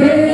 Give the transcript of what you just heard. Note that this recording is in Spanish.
siempre.